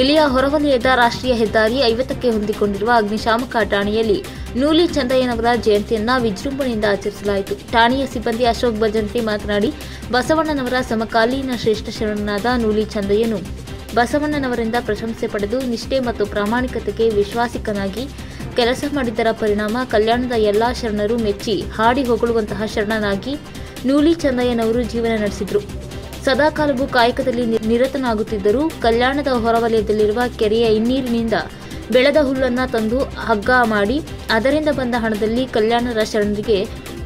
ಇಲ್ಲಿಯ ಹೊರವಲಯದ ರಾಷ್ಟ್ರೀಯ ಹೆದ್ದಾರಿ ಐವತ್ತಕ್ಕೆ ಹೊಂದಿಕೊಂಡಿರುವ ಅಗ್ನಿಶಾಮಕ ಠಾಣೆಯಲ್ಲಿ ನೂಲಿ ಚಂದಯ್ಯನವರ ಜಯಂತಿಯನ್ನ ವಿಜೃಂಭಣೆಯಿಂದ ಆಚರಿಸಲಾಯಿತು. ಠಾಣೆಯ ಸಿಬ್ಬಂದಿ ಅಶೋಕ್ ಭಜಂತ್ರಿ ಮಾತನಾಡಿ, ಬಸವಣ್ಣನವರ ಸಮಕಾಲೀನ ಶ್ರೇಷ್ಠ ಶರಣನಾದ ನೂಲಿ ಚಂದಯ್ಯನು ಬಸವಣ್ಣನವರಿಂದ ಪ್ರಶಂಸೆ ಪಡೆದು ನಿಷ್ಠೆ ಮತ್ತು ಪ್ರಾಮಾಣಿಕತೆಗೆ ವಿಶ್ವಾಸಿಕನಾಗಿ ಕೆಲಸ ಮಾಡಿದ್ದರ ಪರಿಣಾಮ ಕಲ್ಯಾಣದ ಎಲ್ಲಾ ಶರಣರು ಮೆಚ್ಚಿ ಹಾಡಿ ಹೊಗಳುವಂತಹ ಶರಣನಾಗಿ ನೂಲಿ ಚಂದಯ್ಯನವರು ಜೀವನ ನಡೆಸಿದರು. ಸದಾಕಾಲವೂ ಕಾಯಕದಲ್ಲಿ ನಿರತನಾಗುತ್ತಿದ್ದರು ಕಲ್ಯಾಣದ ಹೊರವಲಯದಲ್ಲಿರುವ ಕೆರೆಯ ಹಿನ್ನೀರಿನಿಂದ ಬೆಳೆದ ಹುಲ್ಲನ್ನ ತಂದು ಹಗ್ಗ ಮಾಡಿ ಅದರಿಂದ ಬಂದ ಹಣದಲ್ಲಿ ಕಲ್ಯಾಣರ ಶರಣರಿಗೆ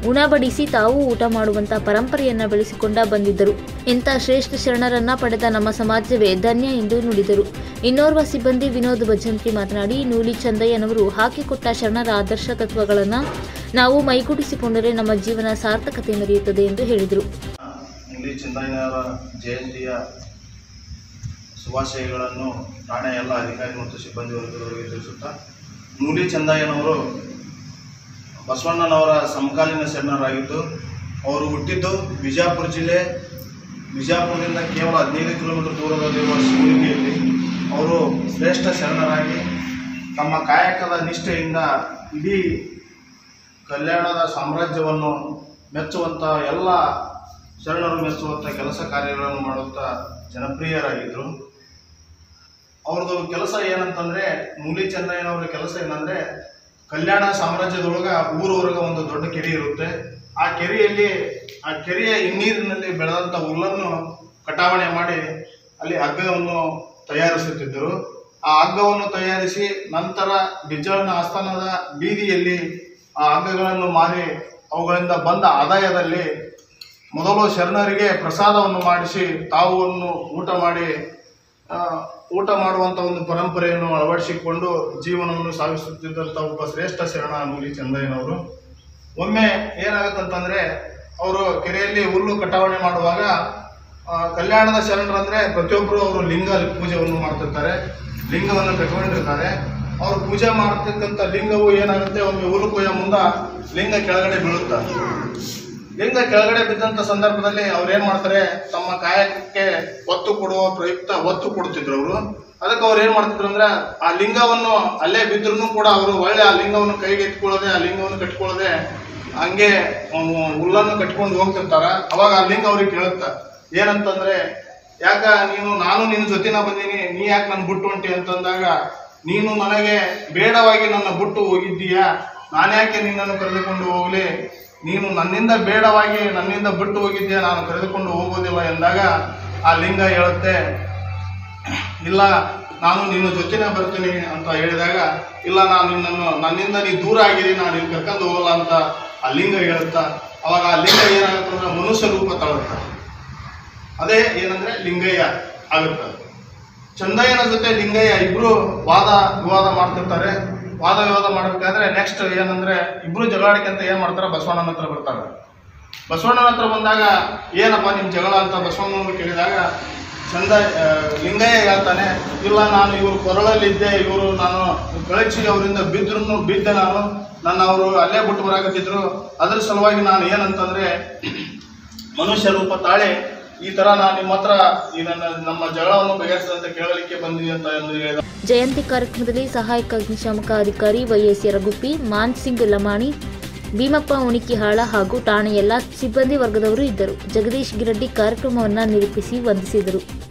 ಉಣಬಡಿಸಿ ತಾವು ಊಟ ಮಾಡುವಂತ ಪರಂಪರೆಯನ್ನ ಬೆಳೆಸಿಕೊಂಡ ಬಂದಿದ್ದರು. ಇಂಥ ಶ್ರೇಷ್ಠ ಶರಣರನ್ನ ಪಡೆದ ನಮ್ಮ ಸಮಾಜವೇ ಧನ್ಯ ಎಂದು ನುಡಿದರು. ಇನ್ನೋರ್ವ ಸಿಬ್ಬಂದಿ ವಿನೋದ್ ಭಜಂತಿ ಮಾತನಾಡಿ, ನೂಲಿ ಚಂದಯ್ಯನವರು ಹಾಕಿಕೊಟ್ಟ ಶರಣರ ಆದರ್ಶ ತತ್ವಗಳನ್ನ ನಾವು ಮೈಗೂಡಿಸಿಕೊಂಡರೆ ನಮ್ಮ ಜೀವನ ಸಾರ್ಥಕತೆ ಮೆರೆಯುತ್ತದೆ ಎಂದು ಹೇಳಿದರು. ಮುರಳಿ ಚಂದಯ್ಯನವರ ಜಯಂತಿಯ ಶುಭಾಶಯಗಳನ್ನು ಠಾಣೆಯ ಎಲ್ಲ ಅಧಿಕಾರಿ ಮತ್ತು ಸಿಬ್ಬಂದಿ ವರ್ಗದವರಿಗೆ ತಿಳಿಸುತ್ತಾ ನೂಲಿ ಚಂದಯ್ಯನವರು ಬಸವಣ್ಣನವರ ಸಮಕಾಲೀನ ಶರಣರಾಗಿದ್ದು ಅವರು ಹುಟ್ಟಿದ್ದು ಬಿಜಾಪುರ ಜಿಲ್ಲೆ, ಬಿಜಾಪುರದಿಂದ ಕೇವಲ ಹದಿನೈದು ಕಿಲೋಮೀಟರ್ ದೂರದಲ್ಲಿರುವ ಶಿವಲಿಂಗಿಯಲ್ಲಿ. ಅವರು ಶ್ರೇಷ್ಠ ಶರಣರಾಗಿ ತಮ್ಮ ಕಾಯಕದ ನಿಷ್ಠೆಯಿಂದ ಇಡೀ ಕಲ್ಯಾಣದ ಸಾಮ್ರಾಜ್ಯವನ್ನು ಮೆಚ್ಚುವಂಥ ಎಲ್ಲ ಶರಣರು ಮೆಚ್ಚುವಂಥ ಕೆಲಸ ಕಾರ್ಯಗಳನ್ನು ಮಾಡುತ್ತಾ ಜನಪ್ರಿಯರಾಗಿದ್ದರು ಅವ್ರದ್ದು ಕೆಲಸ ಏನಂತಂದರೆ ಮೂಲಿ ಚೆನ್ನಯ್ಯನವ್ರ ಕೆಲಸ ಏನಂದರೆ, ಕಲ್ಯಾಣ ಸಾಮ್ರಾಜ್ಯದೊಳಗೆ ಊರವರೆಗೆ ಒಂದು ದೊಡ್ಡ ಕೆರೆ ಇರುತ್ತೆ. ಆ ಕೆರೆಯಲ್ಲಿ, ಆ ಕೆರೆಯ ಹಿನ್ನೀರಿನಲ್ಲಿ ಬೆಳೆದಂಥ ಹುಲ್ಲನ್ನು ಕಟಾವಣೆ ಮಾಡಿ ಅಲ್ಲಿ ಹಗ್ಗವನ್ನು ತಯಾರಿಸುತ್ತಿದ್ದರು. ಆ ಹಗ್ಗವನ್ನು ತಯಾರಿಸಿ ನಂತರ ಬಿಜ್ಜಳನ ಆಸ್ಥಾನದ ಬೀದಿಯಲ್ಲಿ ಆ ಹಗ್ಗಗಳನ್ನು ಮಾರಿ ಅವುಗಳಿಂದ ಬಂದ ಆದಾಯದಲ್ಲಿ ಮೊದಲು ಶರಣರಿಗೆ ಪ್ರಸಾದವನ್ನು ಮಾಡಿಸಿ ತಾವುವನ್ನು ಊಟ ಮಾಡಿ ಊಟ ಮಾಡುವಂಥ ಒಂದು ಪರಂಪರೆಯನ್ನು ಅಳವಡಿಸಿಕೊಂಡು ಜೀವನವನ್ನು ಸಾಗಿಸುತ್ತಿದ್ದಂಥ ಒಬ್ಬ ಶ್ರೇಷ್ಠ ಶರಣ ನೂಲಿ ಚಂದಯ್ಯನವರು. ಒಮ್ಮೆ ಏನಾಗುತ್ತಂತಂದರೆ, ಅವರು ಕೆರೆಯಲ್ಲಿ ಹುಲ್ಲು ಕಟಾವಣೆ ಮಾಡುವಾಗ ಕಲ್ಯಾಣದ ಶರಣರಂದರೆ ಪ್ರತಿಯೊಬ್ಬರು ಅವರು ಲಿಂಗ ಪೂಜೆಯನ್ನು ಮಾಡ್ತಿರ್ತಾರೆ, ಲಿಂಗವನ್ನು ಕಟ್ಕೊಂಡಿರ್ತಾರೆ. ಅವರು ಪೂಜೆ ಮಾಡ್ತಕ್ಕಂಥ ಲಿಂಗವು ಏನಾಗುತ್ತೆ? ಒಮ್ಮೆ ಹುಲ್ಲು ಕೊಯ್ಯೋ ಮುಂದ ಲಿಂಗ ಕೆಳಗಡೆ ಬೀಳುತ್ತೆ? ಲಿಂಗ ಕೆಳಗಡೆ ಬಿದ್ದಂತ ಸಂದರ್ಭದಲ್ಲಿ ಅವ್ರು ಏನ್ ಮಾಡ್ತಾರೆ? ತಮ್ಮ ಕಾಯಕಕ್ಕೆ ಒತ್ತು ಕೊಡುವ ಪ್ರಯುಕ್ತ ಒತ್ತು ಕೊಡ್ತಿದ್ರು ಅವರು. ಅದಕ್ಕೆ ಅವ್ರು ಏನ್ ಮಾಡ್ತಿದ್ರು ಅಂದ್ರೆ, ಆ ಲಿಂಗವನ್ನು ಅಲ್ಲೇ ಬಿದ್ರು ಕೂಡ ಅವರು ಒಳ್ಳೆ ಆ ಲಿಂಗವನ್ನು ಕೈಗೆ ಎತ್ಕೊಳ್ಳದೆ, ಆ ಲಿಂಗವನ್ನು ಕಟ್ಕೊಳ್ಳದೆ ಹಂಗೆ ಹುಲ್ಲನ್ನು ಕಟ್ಕೊಂಡು ಹೋಗ್ತಿರ್ತಾರ. ಅವಾಗ ಆ ಲಿಂಗ ಅವ್ರಿಗೆ ಕೇಳುತ್ತ. ಏನಂತಂದ್ರೆ, ಯಾಕ ನೀನು, ನಾನು ನಿನ್ನ ಜೊತೆನ ಬಂದೀನಿ, ನೀ ಯಾಕೆ ನನ್ನ ಬಿಟ್ಟು ಹೊಂಟಿ ಅಂತಂದಾಗ, ನೀನು ನನಗೆ ಬೇಡವಾಗಿ ನನ್ನ ಬಿಟ್ಟು ಹೋಗಿದ್ದೀಯಾ? ನಾನು ಯಾಕೆ ನಿನ್ನನ್ನು ಕರೆದುಕೊಂಡು ಹೋಗಲಿ? ನೀನು ನನ್ನಿಂದ ಬೇಡವಾಗಿ ನನ್ನಿಂದ ಬಿಟ್ಟು ಹೋಗಿದ್ದೆ ನಾನು ಕರೆದುಕೊಂಡು ಹೋಗೋದಿಲ್ಲ ಎಂದಾಗ ಆ ಲಿಂಗ ಹೇಳುತ್ತೆ, ಇಲ್ಲ, ನಾನು ನಿನ್ನ ಜೊತೆನೇ ಬರ್ತೀನಿ ಅಂತ ಹೇಳಿದಾಗ, ಇಲ್ಲ, ನಾನು ನಿನ್ನನ್ನು ನನ್ನಿಂದ ನೀ ದೂರ ಆಗಿರಿ, ನಾನು ನೀನು ಕರ್ಕೊಂಡು ಹೋಗಲ್ಲ ಅಂತ ಆ ಲಿಂಗ ಹೇಳುತ್ತಾ, ಅವಾಗ ಆ ಲಿಂಗ ಏನಾಗುತ್ತೆ ಮನುಷ್ಯ ರೂಪ ತಾಳುತ್ತೆ ಅದೇ ಏನಂದ್ರೆ ಲಿಂಗಯ್ಯ ಆಗುತ್ತೆ. ಚಂದಯ್ಯನ ಜೊತೆ ಲಿಂಗಯ್ಯ ಇಬ್ರು ವಾದ ವಿವಾದ ಮಾಡ್ತಿರ್ತಾರೆ. ವಾದ ವಿವಾದ ಮಾಡಬೇಕಾದ್ರೆ ನೆಕ್ಸ್ಟ್ ಏನಂದ್ರೆ ಇಬ್ರು ಜಗಳಾಡಿಕೆ ಅಂತ ಏನ್ ಮಾಡ್ತಾರೆ ಬಸವಣ್ಣನ ಹತ್ರ ಬರ್ತಾರೆ. ಬಸವಣ್ಣನ ಹತ್ರ ಬಂದಾಗ ಏನಪ್ಪ ನಿಮ್ ಜಗಳ ಅಂತ ಬಸವಣ್ಣನವರು ಕೇಳಿದಾಗ ಚಂದ ಲಿಂಗಯ್ಯ ಹೇಳ್ತಾನೆ, ಇಲ್ಲ ನಾನು ಇವರು ಕೊರಳಲ್ಲಿದ್ದೆ ಇವರು ನಾನು ಕಳಚಿ ಅವರಿಂದ ಬಿದ್ದರು ಬಿದ್ದೆ ನಾನು, ನನ್ನ ಅವರು ಅಲ್ಲೇ ಬಿಟ್ಟು ಬರಾಕತ್ತಿದ್ರು. ಅದ್ರ ಸಲುವಾಗಿ ನಾನು ಏನಂತಂದ್ರೆ ಮನುಷ್ಯ ರೂಪ ತಾಳಿ ಈ ತರ ನಾನು ನಿಮ್ಮ ಹತ್ರ ನಮ್ಮ ಜಗಳವನ್ನು ಬಗೆಹರಿಸದಂತೆ ಕೇಳಲಿಕ್ಕೆ ಬಂದಿದೆ ಅಂತ ಎಂದು ಹೇಳಿದ ಜಯಂತಿ ಕಾರ್ಯಕ್ರಮದಲ್ಲಿ ಸಹಾಯಕ ಅಗ್ನಿಶಾಮಕ ಅಧಿಕಾರಿ ವೈಎಸ್ ಯರಗುಪ್ಪಿ ಮಾನ್ ಸಿಂಗ್ ಲಮಾಣಿ, ಭೀಮಪ್ಪ ಉಣಿಕಿಹಾಳ ಹಾಗೂ ಠಾಣೆಯ ಎಲ್ಲ ಸಿಬ್ಬಂದಿ ವರ್ಗದವರು ಇದ್ದರು. ಜಗದೀಶ್ ಗಿರಡ್ಡಿ ಕಾರ್ಯಕ್ರಮವನ್ನು ನಿರೂಪಿಸಿ ವಂದಿಸಿದರು.